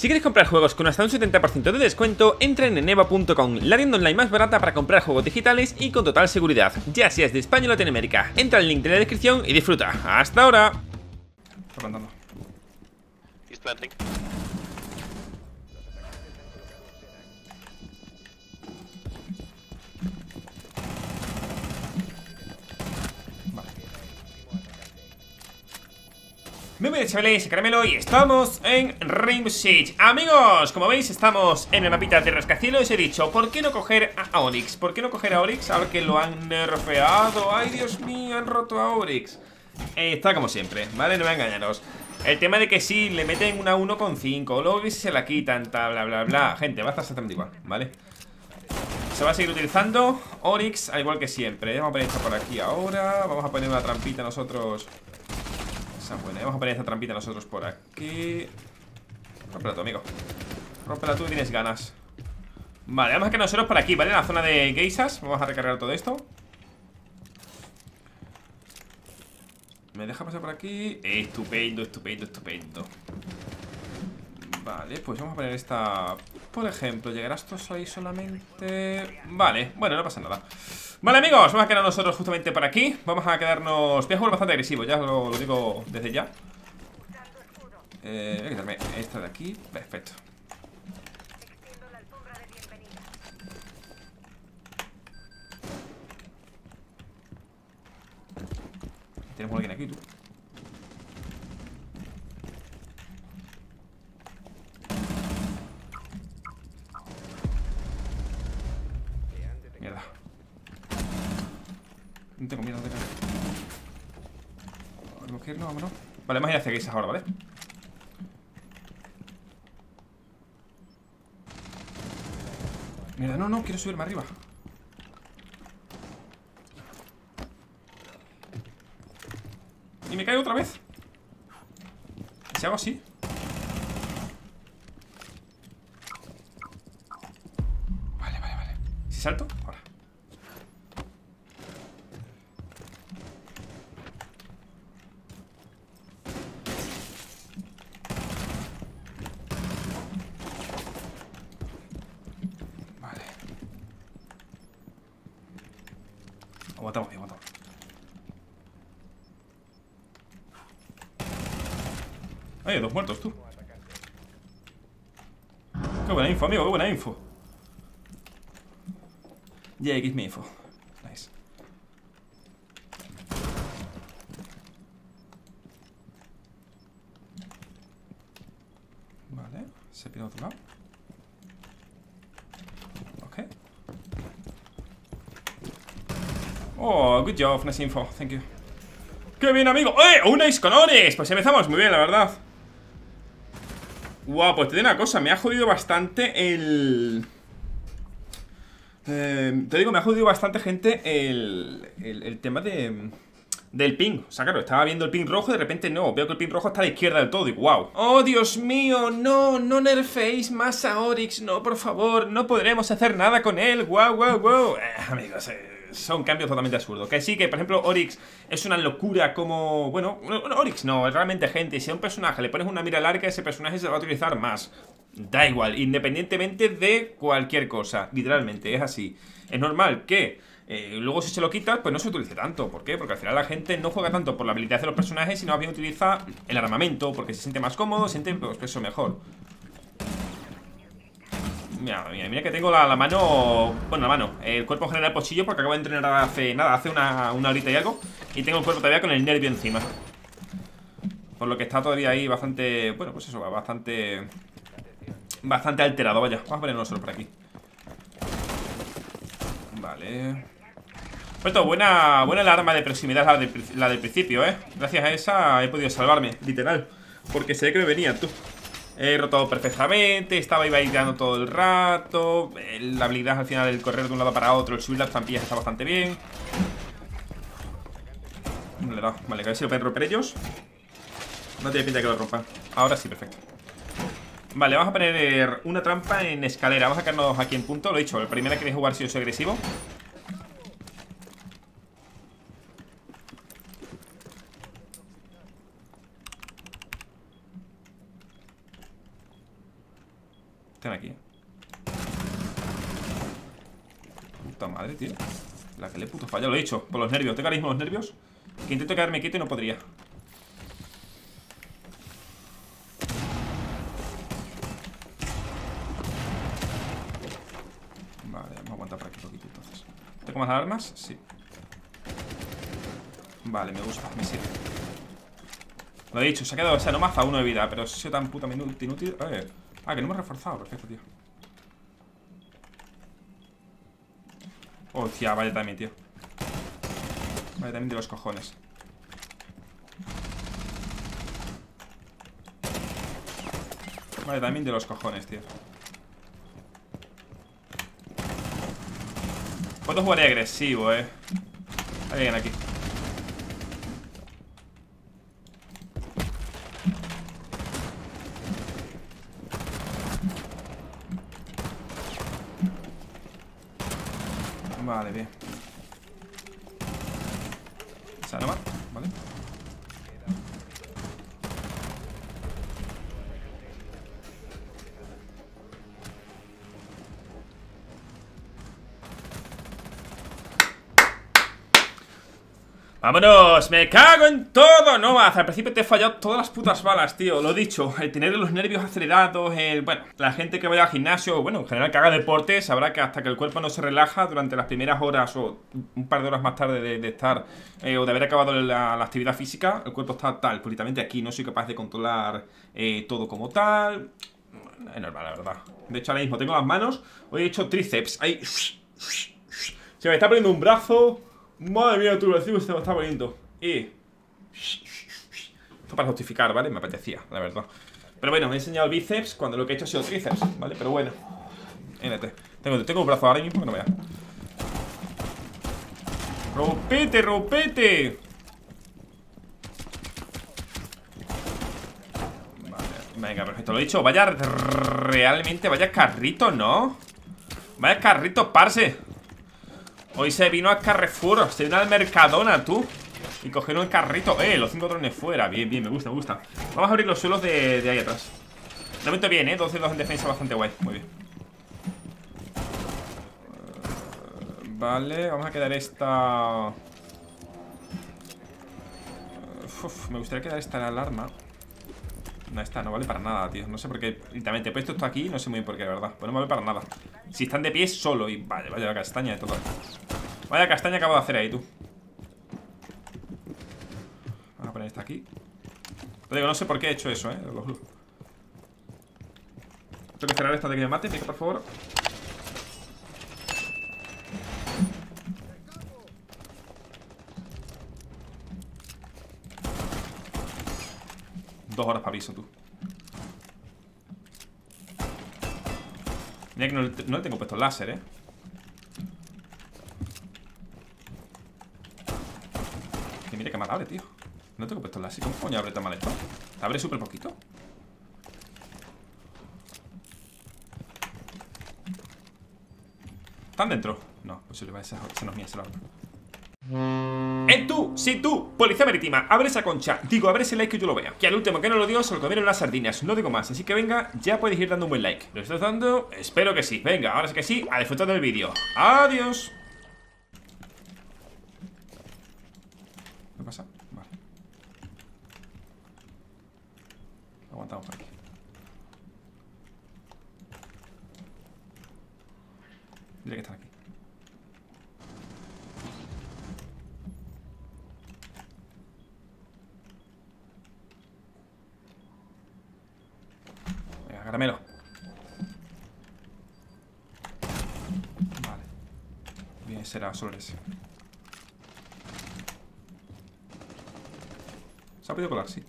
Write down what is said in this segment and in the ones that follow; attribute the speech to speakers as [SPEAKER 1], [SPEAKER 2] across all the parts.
[SPEAKER 1] Si quieres comprar juegos con hasta un 70% de descuento, entra en eneva.com, la tienda online más barata para comprar juegos digitales y con total seguridad, ya seas de España o Latinoamérica. Entra al link de la descripción y disfruta. ¡Hasta ahora! Muy buenas chavales, Caramelo y estamos en Rainbow Amigos, como veis estamos en el mapita de rascacielos He dicho, ¿por qué no coger a Oryx? ¿Por qué no coger a Oryx ahora que lo han nerfeado? ¡Ay, Dios mío! Han roto a Oryx eh, Está como siempre, ¿vale? No me engañaros El tema de que sí, le meten una 1,5 Luego que se la quitan, bla, bla, bla Gente, va a estar exactamente igual, ¿vale? Se va a seguir utilizando Oryx, al igual que siempre Vamos a poner esto por aquí ahora Vamos a poner una trampita nosotros esa es buena. Vamos a poner esta trampita nosotros por aquí. Rómpela tú, amigo. Rómpela tú, tienes ganas. Vale, vamos a quedar nosotros por aquí, ¿vale? En la zona de geisas. Vamos a recargar todo esto. ¿Me deja pasar por aquí? Estupendo, estupendo, estupendo. Vale, pues vamos a poner esta Por ejemplo, ¿llegará esto ahí solamente? Vale, bueno, no pasa nada Vale, amigos, vamos a quedar nosotros justamente por aquí. Vamos a quedarnos... Voy a jugar bastante agresivo, ya lo, lo digo desde ya. Eh, Voy a quitarme esta de aquí. Perfecto. Tenemos alguien aquí, tú No tengo miedo. Tenemos que irnos, vámonos. Vale, vamos a ir hacia ahora, ¿vale? Mierda, no, no, quiero subirme arriba. Y me caigo otra vez. Si hago así. Vale, vale, vale. Si salto, ahora. Aguantamos bien, aguantamos. Muertos, tú. Qué buena info, amigo, qué buena info. Yeah, give me info. Nice. Vale, se pide otro lado. Oh, good job, nice info, thank you ¡Qué bien, amigo! ¡Eh! ¡Un ace Pues empezamos muy bien, la verdad Guau, pues te digo una cosa Me ha jodido bastante el... Eh, te digo, me ha jodido bastante, gente El, el, el tema de... Del ping, o sea, claro, estaba viendo el ping rojo y de repente no, veo que el ping rojo está a la izquierda del todo y wow ¡Oh, Dios mío! No, no nerféis más a Oryx, no, por favor, no podremos hacer nada con él, wow, wow, wow eh, Amigos, eh son cambios totalmente absurdos. Que sí, que por ejemplo Oryx es una locura como... Bueno, Oryx no, es realmente gente. Si a un personaje le pones una mira larga, ese personaje se va a utilizar más. Da igual, independientemente de cualquier cosa. Literalmente, es así. Es normal que... Eh, luego si se lo quitas, pues no se utilice tanto ¿Por qué? Porque al final la gente no juega tanto por la habilidad de los personajes Sino más bien utiliza el armamento Porque se siente más cómodo, siente pues, eso mejor Mira, mira, mira que tengo la, mano Bueno, la mano, el cuerpo en general pochillo Porque acabo de entrenar hace nada, hace una, una horita y algo Y tengo el cuerpo todavía con el nervio encima. Por lo que está todavía ahí bastante Bueno, pues eso, bastante Bastante alterado, vaya. Vamos a ponerlo solo por aquí. Vale. Puesto, buena, buena la arma de proximidad la, la del principio, eh Gracias a esa he podido salvarme, literal Porque sé que me venía, tú He rotado perfectamente, estaba ahí bailando todo el rato La habilidad al final del correr de un lado para otro El subir las trampillas está bastante bien. No le da, vale, a ver si lo pueden romper ellos. No tiene pinta que lo rompan. Ahora sí, perfecto. Vale, vamos a poner una trampa en escalera. Vamos a quedarnos aquí en punto, lo he dicho La primera que jugar si yo soy agresivo Están aquí, eh. Puta madre, tío. La que le puto falla, lo he dicho, por los nervios. Tengo ahora mismo los nervios. Que intento quedarme quieto y no podría. Vale, vamos a aguantar por aquí un poquito entonces. ¿Tengo más armas? Sí. Vale, me gusta, me sirve. Lo he dicho, se ha quedado, o sea, no me ha uno de vida, pero ha sido tan puta inútil. Eh. Ah, que no hemos reforzado, perfecto, tío. Hostia, vaya también, tío. Vaya también de los cojones. Vale, también de los cojones, tío. Puedo jugar agresivo, eh. Hay alguien aquí. ¡Vámonos! ¡Me cago en todo! No, al principio te he fallado todas las putas balas, tío Lo dicho, el tener los nervios acelerados el... Bueno, la gente que vaya al gimnasio Bueno, en general que haga deporte Sabrá que hasta que el cuerpo no se relaja Durante las primeras horas o un par de horas más tarde de, estar eh, O de haber acabado la, actividad física El cuerpo está tal, puramente aquí No soy capaz de controlar eh, todo como tal Es normal, la verdad De hecho, ahora mismo tengo las manos Hoy he hecho tríceps Ahí Se me está poniendo un brazo Madre mía, tu recibo se está poniendo. Y. Esto para justificar, ¿vale? Me apetecía, la verdad. Pero bueno, me he enseñado el bíceps cuando lo que he hecho ha sido tríceps, ¿vale? Pero bueno. NT. Tengo, tengo un brazo ahora mismo que no vea. ¡Rompete, rompete! Vale, venga, perfecto. Lo he dicho, vaya realmente, vaya carrito, ¿no? Vaya carrito, parce. Hoy se vino a Carrefour, se vino al Mercadona, tú. Y cogieron el carrito. Eh, los cinco drones fuera, bien, bien, me gusta, me gusta. Vamos a abrir los suelos de, ahí atrás. De momento bien, eh, 12 2 en defensa, bastante guay. Muy bien. Vale, vamos a quedar esta Uf, me gustaría quedar esta alarma. No, esta no vale para nada, tío. No sé por qué. Literalmente he puesto esto aquí No sé muy bien por qué, de verdad. Pues no vale para nada. Si están de pie solo Y vale, vaya castaña de todo Vaya castaña acabo de hacer ahí, tú. Vamos a poner esta aquí. Te digo, no sé por qué he hecho eso, eh Tengo que cerrar esta de que me mate, por favor. Dos horas para aviso, tú. Mira que no, no le tengo puesto el láser, eh Abre, tío No tengo puesto el láser ¿Cómo coño abre tan mal esto? Abre súper poquito ¿Están dentro? No, pues se, le va a nos mía, se lo ¡Eh tú! ¡Sí tú! Policía Marítima, abre esa concha Digo, abre ese like que yo lo vea Que al último que no lo dio se lo comieron las sardinas No digo más, así que venga, ya puedes ir dando un buen like ¿Lo estás dando? Espero que sí Venga, ahora sí que sí, a disfrutar del vídeo ¡Adiós! ¿Qué pasa? Vale Aguantamos por aquí. Dile que están aquí. Caramelo. Vale. Bien, será solo ese. Se ha podido colar, sí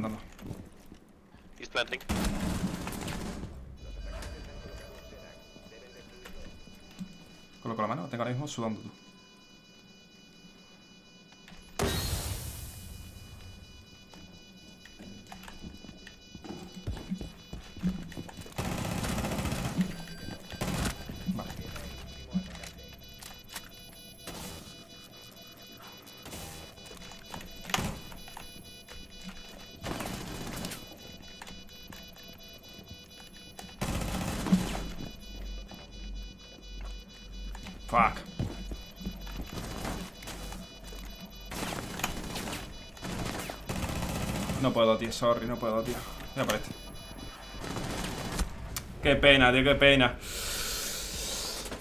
[SPEAKER 1] plantando.
[SPEAKER 2] He's planting.
[SPEAKER 1] Coloco la mano, tengo ahora mismo sudando tú. No puedo, tío, sorry, no puedo, tío. Ya por este. Qué pena, tío, qué pena.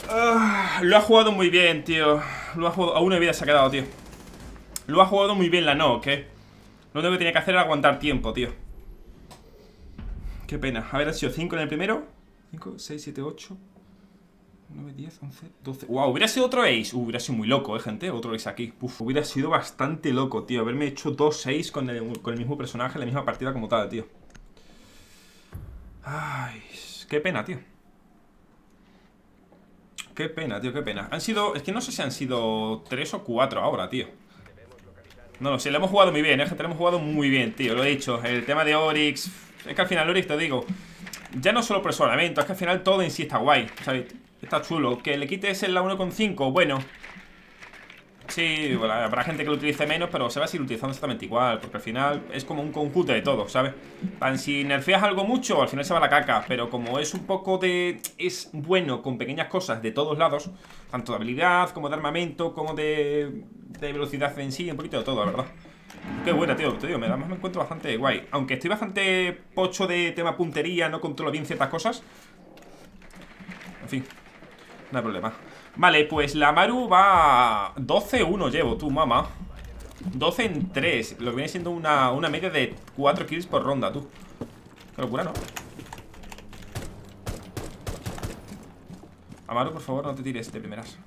[SPEAKER 1] Ah, lo ha jugado muy bien, tío. Lo ha jugado. A una vida se ha quedado, tío. Lo ha jugado muy bien la no, ¿qué? Lo único que tenía que hacer era aguantar tiempo, tío. Qué pena. A ver, han sido 5 en el primero. 5, 6, 7, 8. 9, 10, 11, 12. Wow, hubiera sido otro ace. Uh, hubiera sido muy loco, eh, gente. Otro ace aquí. Uf, hubiera sido bastante loco, tío. Haberme hecho dos ace con el, con el mismo personaje en la misma partida como tal, tío. Ay, qué pena, tío. Qué pena, tío, qué pena. Han sido. Es que no sé si han sido tres o cuatro ahora, tío. No lo sé, lo hemos jugado muy bien, ¿eh? Gente, lo hemos jugado muy bien, tío. Lo he dicho. El tema de Oryx. Es que al final, Oryx, te digo. Ya no solo por su es que al final todo en sí está guay, ¿sabes? Está chulo. Que le quites el la 1.5, bueno. Sí, bueno, habrá gente que lo utilice menos, pero se va a seguir utilizando exactamente igual. Porque al final es como un conjunto de todo, ¿sabes? Pan, si nerfeas algo mucho, al final se va la caca. Pero como es un poco de. Es bueno con pequeñas cosas de todos lados, tanto de habilidad, como de armamento, como de. de velocidad en sí, un poquito de todo, la verdad. Qué buena, tío, te digo, me, además me encuentro bastante guay Aunque estoy bastante pocho de tema puntería No controlo bien ciertas cosas En fin, no hay problema. Vale, pues la Maru va 12-1 llevo, tú, mamá. 12 en 3 Lo que viene siendo una, una media de 4 kills por ronda, tú. Qué locura, ¿no? Amaru, por favor, no te tires de primeras.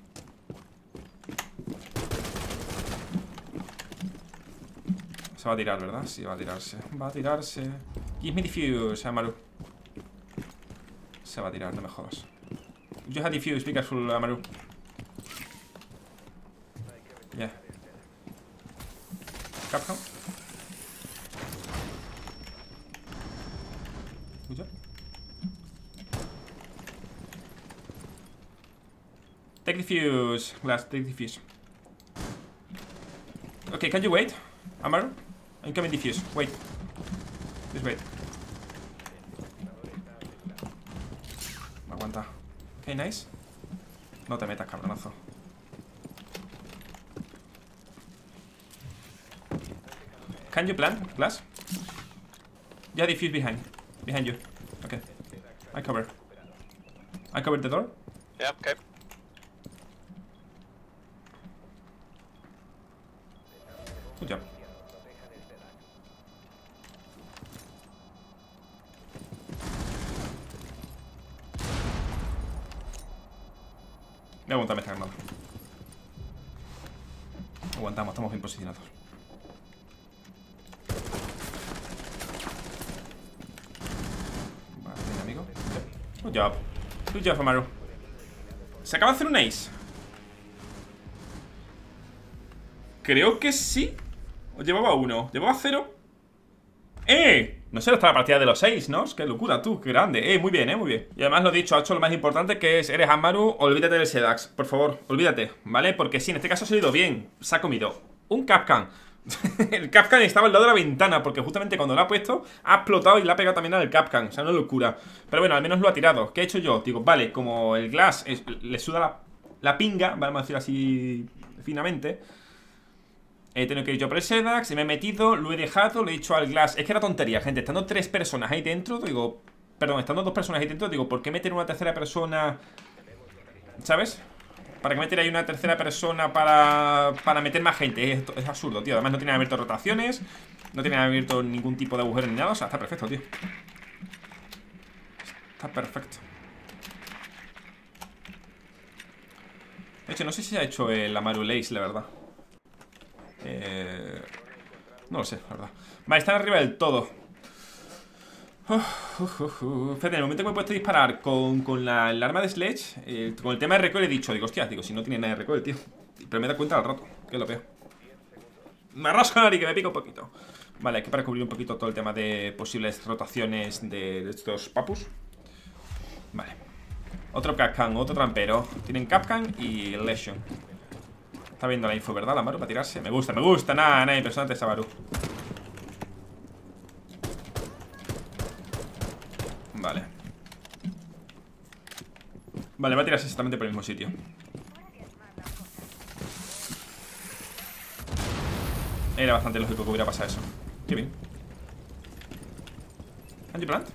[SPEAKER 1] Se va a tirar, ¿verdad? Sí, va a tirarse. Va a tirarse. Give me diffuse, Amaru. Se va a tirar, no me jodas You have diffuse, be careful, Amaru Yeah Capcom Good job Take diffuse, Glass, take diffuse Okay, can you wait? Amaru? Incoming diffuse. Wait. Just wait. Ok, nice. No te metas, cabronazo. Can you plant glass? Yeah, diffuse behind. Behind you. Okay. I cover. I covered the door.
[SPEAKER 2] Yeah, okay.
[SPEAKER 1] Posicionados. Vale, bien, amigo. Good job. Amaru. ¿Se acaba de hacer un ace? Creo que sí. ¿O llevaba uno? ¿Llevaba cero? ¡Eh! No sé hasta la partida de los seis, ¿no? Qué locura, tú, qué grande. Eh, muy bien, eh, muy bien. Y además lo dicho, ha hecho lo más importante que es, eres Amaru, olvídate del Sedax, por favor, olvídate, ¿vale? Porque sí, en este caso ha salido bien. Se ha comido un Capcan. el Capcan estaba al lado de la ventana, porque justamente cuando lo ha puesto, ha explotado y le ha pegado también al Capcan. O sea, una locura. Pero bueno, al menos lo ha tirado. ¿Qué he hecho yo? Digo, vale, como el Glass es- le suda la, la pinga, vamos a decir así finamente. He tenido que ir yo por el Sedax, me he metido, lo he dejado, le he dicho al Glass. Es que era tontería, gente. Estando tres personas ahí dentro, digo. Perdón, estando dos personas ahí dentro, digo, ¿por qué meter una tercera persona? ¿Sabes? ¿Para qué meter ahí una tercera persona para, para meter más gente? Es, es absurdo, tío. Además, no tienen abierto rotaciones, no tienen abierto ningún tipo de agujero ni nada. O sea, está perfecto, tío. Está perfecto. De hecho, no sé si ha hecho el Amaru Lace, la verdad. Eh, no lo sé, la verdad. Vale, están arriba del todo. Fíjate, en el momento que me he puesto a disparar con, con el arma de Sledge, eh, con el tema de recoil he dicho, digo, hostia, digo, si no tiene nada de recoil, tío. Pero me he dado cuenta al rato, que es lo peor. Me rasco la que me pica un poquito. Vale, hay que para cubrir un poquito todo el tema de posibles rotaciones de, de estos papus. Vale. Otro Capcan, otro trampero. Tienen Capcan y Lesion. Está viendo la info, ¿verdad? La Maru para tirarse. Me gusta, me gusta. Nada, nada, impresionante esa Maru. Vale. Vale, va a tirarse exactamente por el mismo sitio. Era bastante lógico que hubiera pasado eso. Qué bien. Angie plant?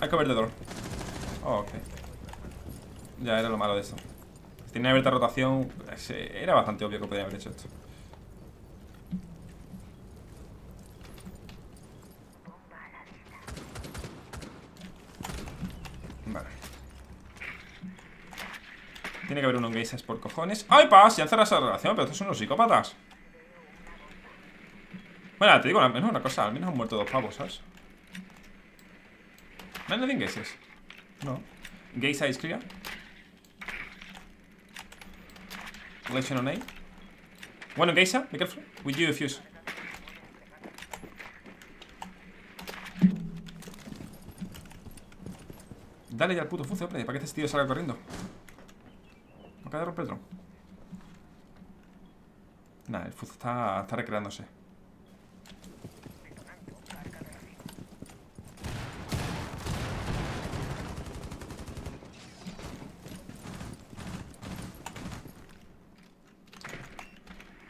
[SPEAKER 1] I covered the door. Oh, ok. Ya era lo malo de esto. Tenía abierta rotación, era bastante obvio que podía haber hecho esto. Vale. Tiene que haber uno en Geisas por cojones. ¡Ay, pa! Si han cerrado esa relación, pero estos son unos psicópatas. Bueno, te digo al menos una cosa, al menos han muerto dos pavos, ¿sabes? ¿No hay nadie en Geises? No. Geisa is clear. Relation on A. Bueno, Geisa, be careful. With you defuse. Dale ya al puto fuce, hombre, para que este tío salga corriendo. No acaba de romper el dron. Nah, el fuzo está, está recreándose.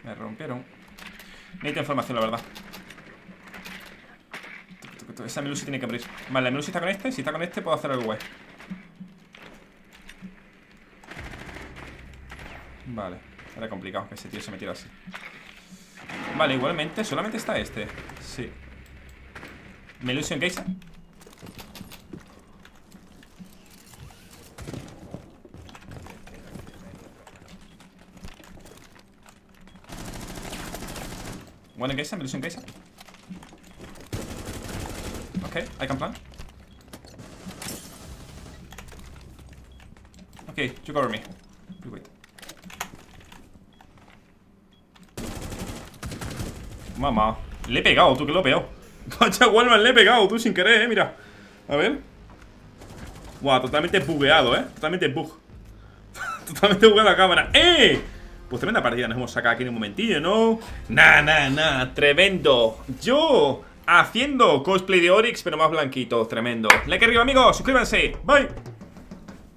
[SPEAKER 1] Me rompieron. Necesito información, la verdad. Esa Melusi tiene que abrir. Vale, la Melusi está con este. Si está con este, puedo hacer algo guay. Vale. Era complicado que ese tío se metiera así. Vale, igualmente, solamente está este. Sí. Melusi en Geisa. One in Geisa, Melusi en Geisa. Okay, I can plan. Okay, you cover me. You wait. Mamá. Le he pegado, tú que lo he pegado. Vaya Walman, le he pegado, tú sin querer, eh, mira. A ver. Buah, totalmente bugueado, eh. Totalmente bug. totalmente bugueada la cámara. ¡Eh! Pues tremenda partida nos hemos sacado aquí en un momentillo, ¿no? Nah, nah, nah, tremendo. Yo haciendo cosplay de Oryx, pero más blanquito, tremendo. Like arriba, amigos, suscríbanse. Bye.